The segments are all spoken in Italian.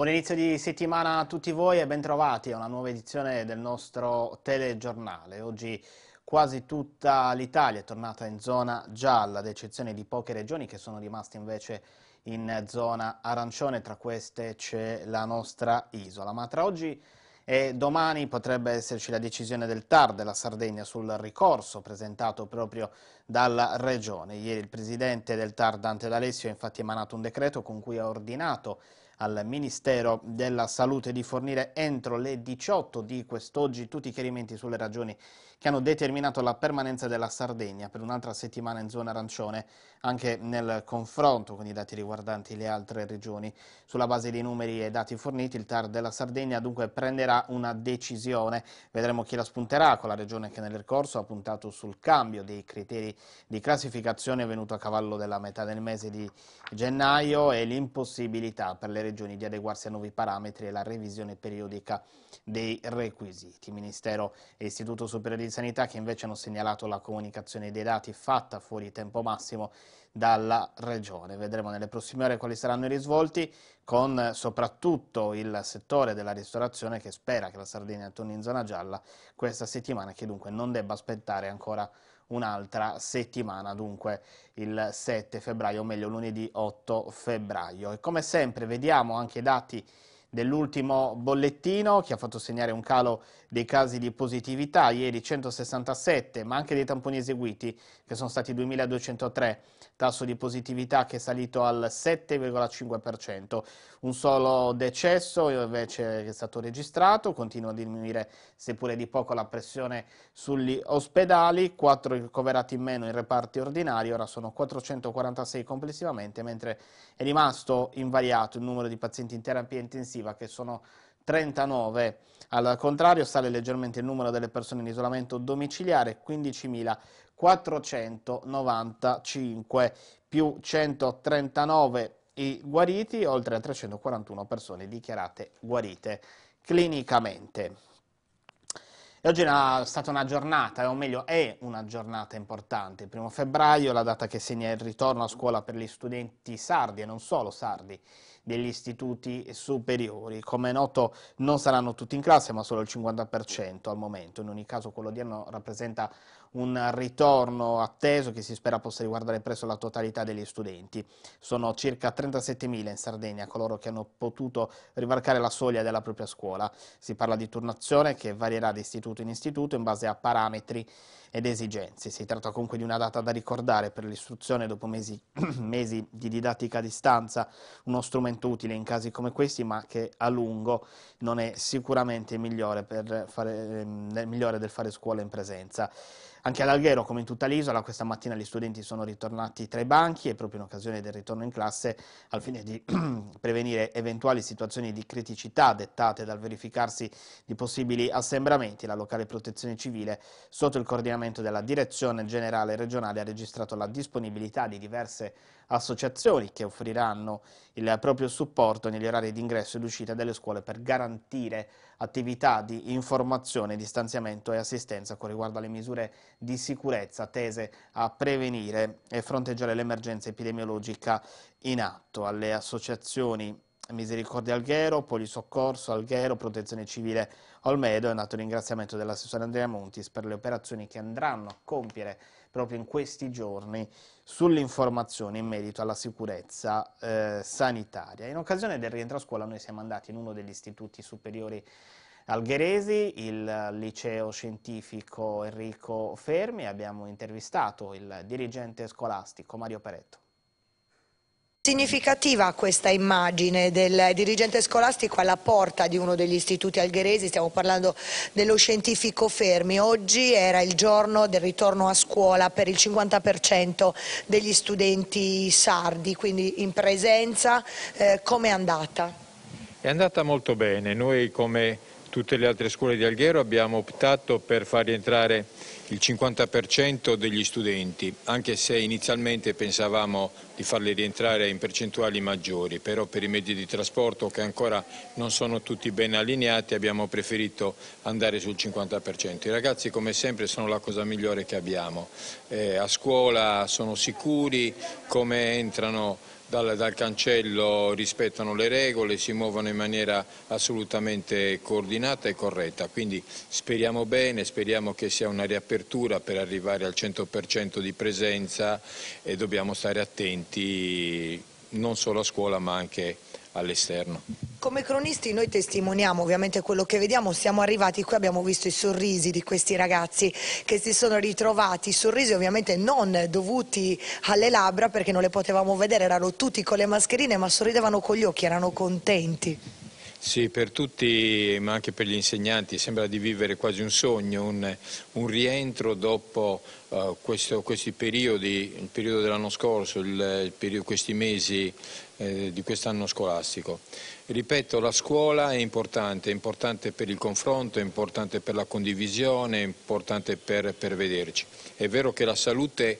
Buon inizio di settimana a tutti voi e bentrovati a una nuova edizione del nostro telegiornale. Oggi quasi tutta l'Italia è tornata in zona gialla, ad eccezione di poche regioni che sono rimaste invece in zona arancione, tra queste c'è la nostra isola. Ma tra oggi e domani potrebbe esserci la decisione del TAR della Sardegna sul ricorso presentato proprio dalla Regione. Ieri il presidente del TAR Dante D'Alessio ha infatti emanato un decreto con cui ha ordinato al Ministero della Salute di fornire entro le 18 di quest'oggi tutti i chiarimenti sulle ragioni che hanno determinato la permanenza della Sardegna per un'altra settimana in zona arancione, anche nel confronto con i dati riguardanti le altre regioni. Sulla base dei numeri e dati forniti, il TAR della Sardegna dunque prenderà una decisione. Vedremo chi la spunterà con la regione che nel corso ha puntato sul cambio dei criteri di classificazione venuto a cavallo della metà del mese di gennaio e l'impossibilità per le regioni di adeguarsi a nuovi parametri e la revisione periodica dei requisiti. Ministero e Istituto Superiore di Sanità che invece hanno segnalato la comunicazione dei dati fatta fuori tempo massimo dalla Regione. Vedremo nelle prossime ore quali saranno i risvolti con soprattutto il settore della ristorazione che spera che la Sardegna torni in zona gialla questa settimana che dunque non debba aspettare ancora un'altra settimana, dunque il 7 febbraio, o meglio lunedì 8 febbraio. E come sempre vediamo anche i dati dell'ultimo bollettino che ha fatto segnare un calo dei casi di positività, ieri 167, ma anche dei tamponi eseguiti che sono stati 2203, tasso di positività che è salito al 7,5%, un solo decesso invece è stato registrato, continua a diminuire seppure di poco la pressione sugli ospedali, 4 ricoverati in meno in reparti ordinari, ora sono 446 complessivamente, mentre è rimasto invariato il numero di pazienti in terapia intensiva che sono 39. Al contrario sale leggermente il numero delle persone in isolamento domiciliare, 15.495 più 139 i guariti, oltre a 341 persone dichiarate guarite clinicamente. E oggi è stata una giornata, o meglio è una giornata importante, il primo febbraio, la data che segna il ritorno a scuola per gli studenti sardi e non solo sardi, degli istituti superiori. Come è noto non saranno tutti in classe, ma solo il 50% al momento. In ogni caso quello odierno rappresenta un ritorno atteso che si spera possa riguardare presto la totalità degli studenti. Sono circa 37.000 in Sardegna coloro che hanno potuto rivarcare la soglia della propria scuola. Si parla di turnazione che varierà da istituto in istituto in base a parametri ed esigenze. Si tratta comunque di una data da ricordare per l'istruzione dopo mesi, mesi, di didattica a distanza, uno strumento utile in casi come questi ma che a lungo non è sicuramente migliore, fare, eh, migliore del fare scuola in presenza. Anche ad Alghero, come in tutta l'isola, questa mattina gli studenti sono ritornati tra i banchi e proprio in occasione del ritorno in classe, al fine di prevenire eventuali situazioni di criticità dettate dal verificarsi di possibili assembramenti, la locale protezione civile, sotto il coordinamento della Direzione Generale Regionale, ha registrato la disponibilità di diverse associazioni che offriranno il proprio supporto negli orari di ingresso ed uscita delle scuole per garantire attività di informazione, distanziamento e assistenza con riguardo alle misure di sicurezza tese a prevenire e fronteggiare l'emergenza epidemiologica in atto. Alle associazioni Misericordia Alghero, Polisoccorso Alghero, Protezione Civile Olmedo è andato il ringraziamento dell'assessore Andrea Montis per le operazioni che andranno a compiere proprio in questi giorni sull'informazione in merito alla sicurezza eh, sanitaria. In occasione del rientro a scuola noi siamo andati in uno degli istituti superiori algheresi, il liceo scientifico Enrico Fermi, abbiamo intervistato il dirigente scolastico Mario Peretto. Significativa questa immagine del dirigente scolastico alla porta di uno degli istituti algheresi, stiamo parlando dello scientifico Fermi. Oggi era il giorno del ritorno a scuola per il 50% degli studenti sardi, quindi in presenza. Eh, Come è andata? È andata molto bene, noi come tutte le altre scuole di Alghero abbiamo optato per far rientrare il 50% degli studenti, anche se inizialmente pensavamo di farli rientrare in percentuali maggiori, però per i mezzi di trasporto che ancora non sono tutti ben allineati abbiamo preferito andare sul 50%. I ragazzi come sempre sono la cosa migliore che abbiamo, eh, a scuola sono sicuri, come entrano dal, dal, cancello rispettano le regole, si muovono in maniera assolutamente coordinata e corretta, quindi speriamo bene, speriamo che sia una riapertura per arrivare al 100% di presenza e dobbiamo stare attenti non solo a scuola ma anche all'esterno. Come cronisti noi testimoniamo ovviamente quello che vediamo, siamo arrivati qui, abbiamo visto i sorrisi di questi ragazzi che si sono ritrovati, sorrisi ovviamente non dovuti alle labbra perché non le potevamo vedere, erano tutti con le mascherine ma sorridevano con gli occhi, erano contenti. Sì, per tutti, ma anche per gli insegnanti, sembra di vivere quasi un sogno, un, un rientro dopo uh, questo, questi periodi, il periodo dell'anno scorso, il, il periodo, questi mesi eh, di quest'anno scolastico. Ripeto, la scuola è importante, è importante per il confronto, è importante per la condivisione, è importante per, per vederci. È vero che la salute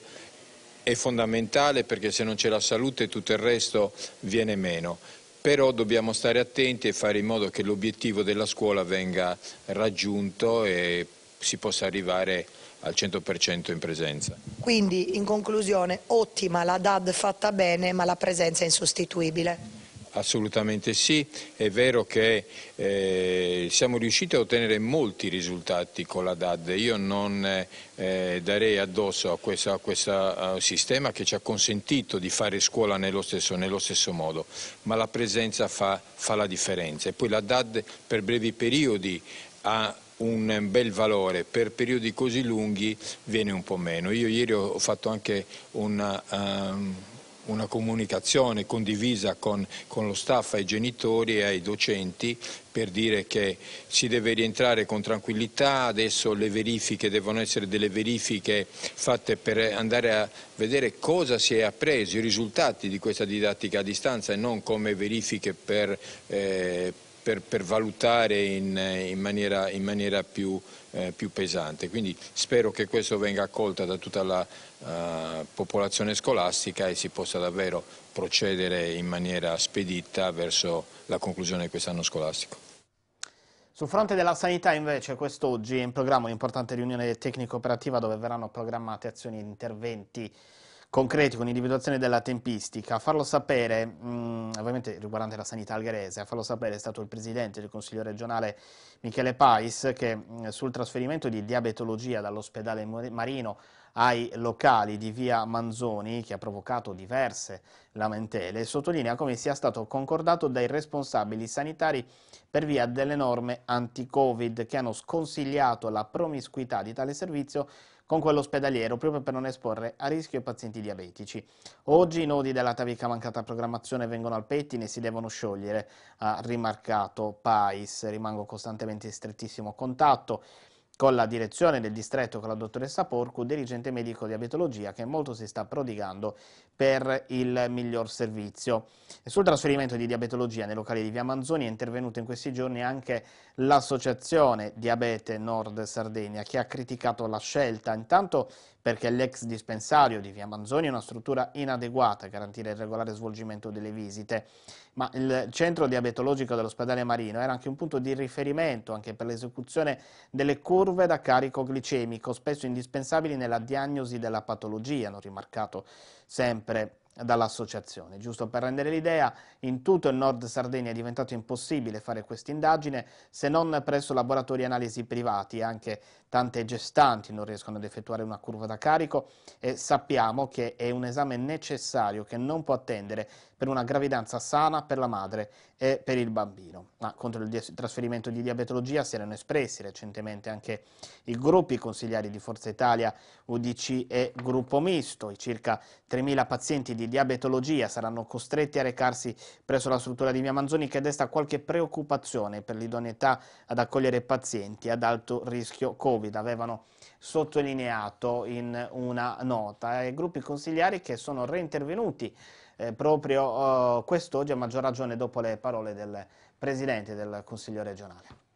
è fondamentale perché se non c'è la salute tutto il resto viene meno però dobbiamo stare attenti e fare in modo che l'obiettivo della scuola venga raggiunto e si possa arrivare al 100% in presenza. Quindi in conclusione ottima la DAD fatta bene ma la presenza è insostituibile. Assolutamente sì, è vero che eh, siamo riusciti a ottenere molti risultati con la DAD, io non eh, darei addosso a questo, sistema che ci ha consentito di fare scuola nello stesso, nello stesso modo, ma la presenza fa, fa la differenza. E poi la DAD per brevi periodi ha un bel valore, per periodi così lunghi viene un po' meno. Io ieri ho fatto anche una... Um, una comunicazione condivisa con, con, lo staff, ai genitori e ai docenti per dire che si deve rientrare con tranquillità, adesso le verifiche devono essere delle verifiche fatte per andare a vedere cosa si è appreso, i risultati di questa didattica a distanza e non come verifiche per, eh, per, per valutare in, in, maniera, in maniera più, eh, più, pesante. Quindi spero che questo venga accolto da tutta la uh, popolazione scolastica e si possa davvero procedere in maniera spedita verso la conclusione di quest'anno scolastico. Sul fronte della sanità invece quest'oggi è in programma un'importante riunione tecnico-operativa dove verranno programmate azioni e interventi concreti con individuazione della tempistica. A farlo sapere, mh, mm, ovviamente riguardante la sanità algherese, a farlo sapere è stato il presidente del Consiglio regionale Michele Pais che mh, mm, sul trasferimento di diabetologia dall'ospedale Marino ai locali di via Manzoni, che ha provocato diverse lamentele, sottolinea come sia stato concordato dai responsabili sanitari per via delle norme anti-Covid che hanno sconsigliato la promiscuità di tale servizio con quello ospedaliero proprio per non esporre a rischio i pazienti diabetici. Oggi i nodi della tavica mancata programmazione vengono al pettine e si devono sciogliere, ha rimarcato Pais. Rimango costantemente in strettissimo contatto con la direzione del distretto con la dottoressa Porcu, dirigente medico di abetologia che molto si sta prodigando per il miglior servizio. Sul trasferimento di diabetologia nei locali di Via Manzoni è intervenuta in questi giorni anche l'associazione Diabete Nord Sardegna che ha criticato la scelta intanto perché l'ex dispensario di Via Manzoni è una struttura inadeguata a garantire il regolare svolgimento delle visite, ma il centro diabetologico dell'ospedale Marino era anche un punto di riferimento anche per l'esecuzione delle curve da carico glicemico, spesso indispensabili nella diagnosi della patologia, hanno rimarcato sempre dall'associazione. Giusto per rendere l'idea, in tutto il nord Sardegna è diventato impossibile fare questa indagine se non presso laboratori analisi privati, anche tante gestanti non riescono ad effettuare una curva da carico e sappiamo che è un esame necessario che non può attendere per una gravidanza sana per la madre e per il bambino. Ma contro il trasferimento di diabetologia si erano espressi recentemente anche i gruppi consigliari di Forza Italia, UDC e Gruppo Misto. I circa 3.000 pazienti di diabetologia saranno costretti a recarsi presso la struttura di Via Manzoni che desta qualche preoccupazione per l'idoneità ad accogliere pazienti ad alto rischio Covid Covid avevano sottolineato in una nota. I gruppi consigliari che sono reintervenuti eh, proprio eh, quest'oggi, a maggior ragione dopo le parole del Presidente del Consiglio regionale.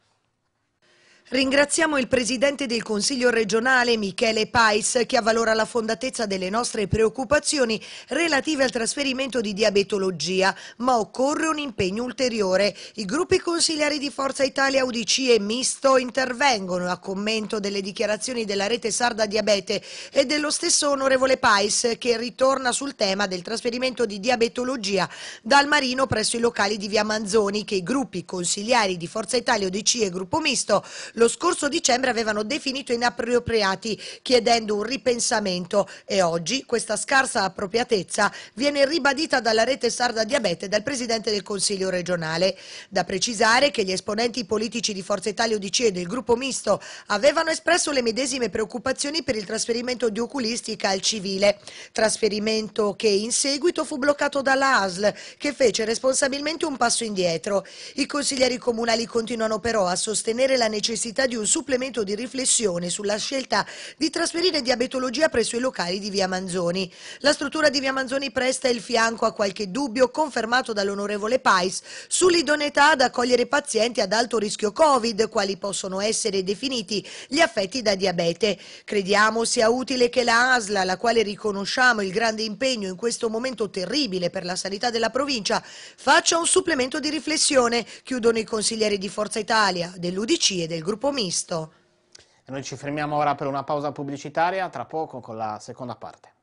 Ringraziamo il Presidente del Consiglio regionale Michele Pais che avvalora la fondatezza delle nostre preoccupazioni relative al trasferimento di diabetologia, ma occorre un impegno ulteriore. I gruppi consigliari di Forza Italia, UDC e Misto intervengono a commento delle dichiarazioni della rete Sarda Diabete e dello stesso onorevole Pais che ritorna sul tema del trasferimento di diabetologia dal Marino presso i locali di Via Manzoni che i gruppi consigliari di Forza Italia, UDC e Gruppo Misto lo scorso dicembre avevano definito inappropriati chiedendo un ripensamento e oggi questa scarsa appropriatezza viene ribadita dalla rete sarda diabete e dal Presidente del Consiglio regionale. Da precisare che gli esponenti politici di Forza Italia UDC e del gruppo misto avevano espresso le medesime preoccupazioni per il trasferimento di oculistica al civile, trasferimento che in seguito fu bloccato dalla ASL che fece responsabilmente un passo indietro. I consiglieri comunali continuano però a sostenere la necessità necessità di un supplemento di riflessione sulla scelta di trasferire diabetologia presso i locali di Via Manzoni. La struttura di Via Manzoni presta il fianco a qualche dubbio confermato dall'onorevole Pais sull'idoneità ad accogliere pazienti ad alto rischio Covid, quali possono essere definiti gli affetti da diabete. Crediamo sia utile che la ASLA, alla quale riconosciamo il grande impegno in questo momento terribile per la sanità della provincia, faccia un supplemento di riflessione, chiudono i consiglieri di Forza Italia, dell'UDC e del gruppo gruppo misto. E noi ci fermiamo ora per una pausa pubblicitaria, tra poco con la seconda parte.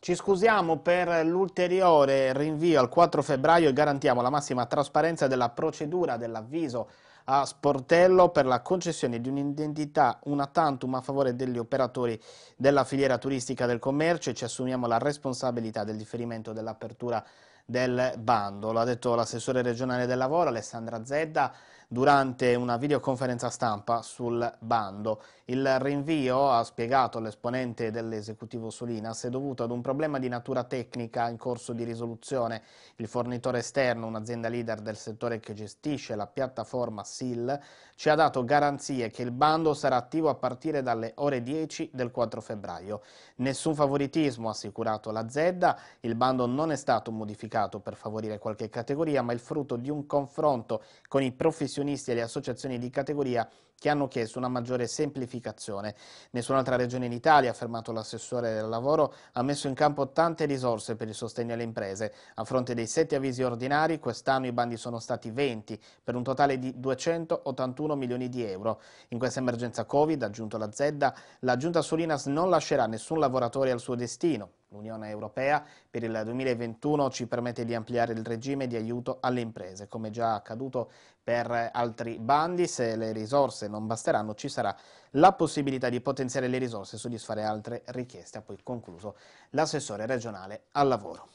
Ci scusiamo per l'ulteriore rinvio al 4 febbraio e garantiamo la massima trasparenza della procedura dell'avviso a Sportello per la concessione di un'indennità una tantum a favore degli operatori della filiera turistica del commercio e ci assumiamo la responsabilità del differimento dell'apertura del bando. Lo ha detto l'assessore regionale del lavoro Alessandra Zedda durante una videoconferenza stampa sul bando. Il rinvio, ha spiegato l'esponente dell'esecutivo Solinas, è dovuto ad un problema di natura tecnica in corso di risoluzione. Il fornitore esterno, un'azienda leader del settore che gestisce la piattaforma SIL, ci ha dato garanzie che il bando sarà attivo a partire dalle ore 10 del 4 febbraio. Nessun favoritismo, ha assicurato la Zedda, il bando non è stato modificato per favorire qualche categoria, ma il frutto di un confronto con i professionisti professionisti e le associazioni di categoria che hanno chiesto una maggiore semplificazione. Nessun'altra regione in Italia, ha affermato l'assessore del lavoro, ha messo in campo tante risorse per il sostegno alle imprese. A fronte dei sette avvisi ordinari, quest'anno i bandi sono stati 20, per un totale di 281 milioni di euro. In questa emergenza Covid, ha aggiunto la Zedda, la Giunta Solinas non lascerà nessun lavoratore al suo destino. L'Unione Europea per il 2021 ci permette di ampliare il regime di aiuto alle imprese, come già accaduto per altri bandi. Se le risorse non basteranno ci sarà la possibilità di potenziare le risorse e soddisfare altre richieste. Ha poi concluso l'assessore regionale al lavoro.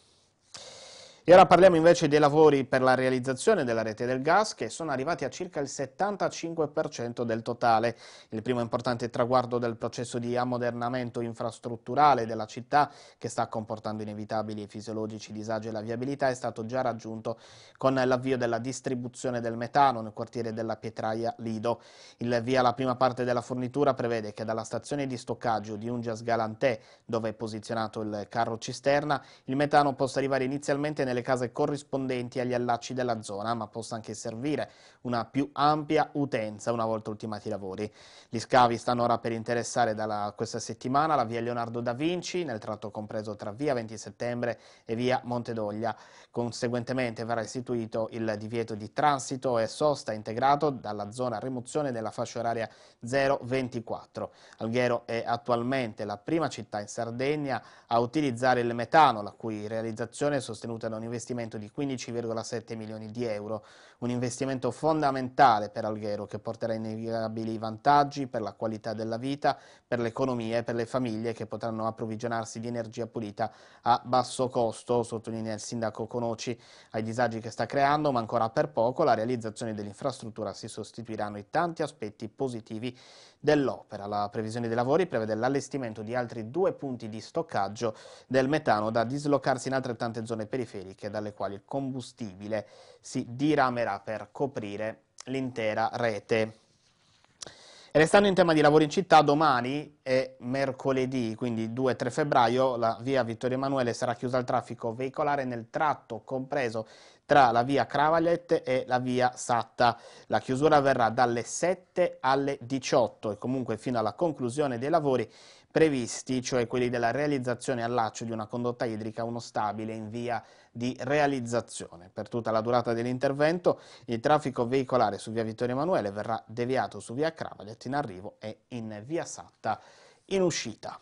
E ora parliamo invece dei lavori per la realizzazione della rete del gas che sono arrivati a circa il 75% del totale. Il primo importante traguardo del processo di ammodernamento infrastrutturale della città che sta comportando inevitabili e fisiologici disagi alla viabilità è stato già raggiunto con l'avvio della distribuzione del metano nel quartiere della Pietraia Lido. Il via alla prima parte della fornitura prevede che dalla stazione di stoccaggio di Ungias Galantè dove è posizionato il carro cisterna il metano possa arrivare inizialmente nelle nelle case corrispondenti agli allacci della zona, ma possa anche servire una più ampia utenza una volta ultimati i lavori. Gli scavi stanno ora per interessare dalla, questa settimana la via Leonardo da Vinci, nel tratto compreso tra via 20 settembre e via Montedoglia. Conseguentemente verrà istituito il divieto di transito e sosta integrato dalla zona rimozione della fascia oraria 024. Alghero è attualmente la prima città in Sardegna a utilizzare il metano, la cui realizzazione è sostenuta da un investimento di 15,7 milioni di euro, un investimento fondamentale per Alghero che porterà inevitabili vantaggi per la qualità della vita, per l'economia e per le famiglie che potranno approvvigionarsi di energia pulita a basso costo, sottolinea il sindaco Conoci, ai disagi che sta creando, ma ancora per poco la realizzazione dell'infrastruttura si sostituiranno i tanti aspetti positivi dell'opera. La previsione dei lavori prevede l'allestimento di altri due punti di stoccaggio del metano da dislocarsi in altrettante zone periferiche dalle quali il combustibile si diramerà per coprire l'intera rete. E restando in tema di lavori in città, domani è mercoledì, quindi 2-3 febbraio, la via Vittorio Emanuele sarà chiusa al traffico veicolare nel tratto compreso tra la via Cravagliette e la via Satta. La chiusura avverrà dalle 7 alle 18 e comunque fino alla conclusione dei lavori previsti, cioè quelli della realizzazione al laccio di una condotta idrica, uno stabile in via di realizzazione. Per tutta la durata dell'intervento il traffico veicolare su via Vittorio Emanuele verrà deviato su via Cravalet in arrivo e in via Satta in uscita.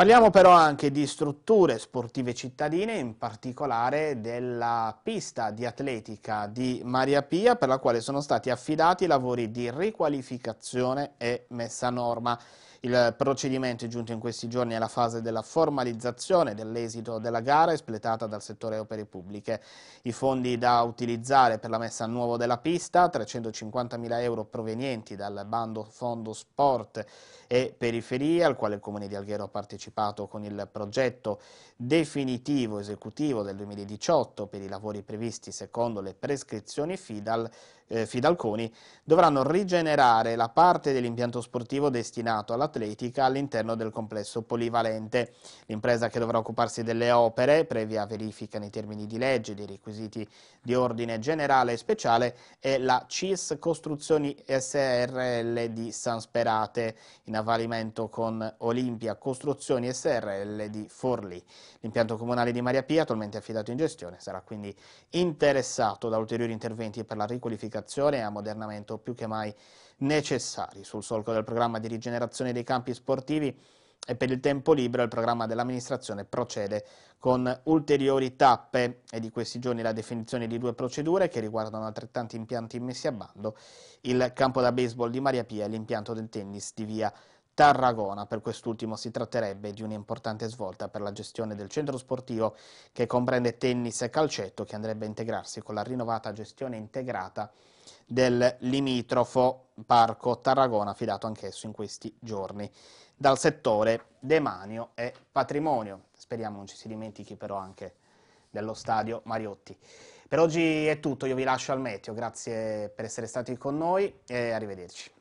Parliamo però anche di strutture sportive cittadine, in particolare della pista di atletica di Maria Pia, per la quale sono stati affidati lavori di riqualificazione e messa a norma. Il procedimento è giunto in questi giorni alla fase della formalizzazione dell'esito della gara espletata dal settore opere pubbliche. I fondi da utilizzare per la messa a nuovo della pista, 350.000 euro provenienti dal bando Fondo Sport e Periferie, al quale il Comune di Alghero ha partecipato con il progetto definitivo esecutivo del 2018 per i lavori previsti secondo le prescrizioni FIDAL, eh, Fidalconi, dovranno rigenerare la parte dell'impianto sportivo destinato all'atletica all'interno del complesso polivalente. L'impresa che dovrà occuparsi delle opere, previa verifica nei termini di legge dei requisiti di ordine generale e speciale, è la CIS Costruzioni SRL di San Sperate. In avvalimento con Olimpia Costruzioni SRL di Forlì. L'impianto comunale di Maria Pia, attualmente affidato in gestione, sarà quindi interessato da ulteriori interventi per la riqualificazione e ammodernamento più che mai necessari. Sul solco del programma di rigenerazione dei campi sportivi e per il tempo libero il programma dell'amministrazione procede con ulteriori tappe e di questi giorni la definizione di due procedure che riguardano altrettanti impianti messi a bando, il campo da baseball di Maria Pia e l'impianto del tennis di via Tarragona. Per quest'ultimo si tratterebbe di un'importante svolta per la gestione del centro sportivo che comprende tennis e calcetto che andrebbe a integrarsi con la rinnovata gestione integrata del limitrofo Parco Tarragona, affidato anch'esso in questi giorni dal settore demanio e patrimonio. Speriamo non ci si dimentichi però anche dello stadio Mariotti. Per oggi è tutto, io vi lascio al meteo, grazie per essere stati con noi e arrivederci.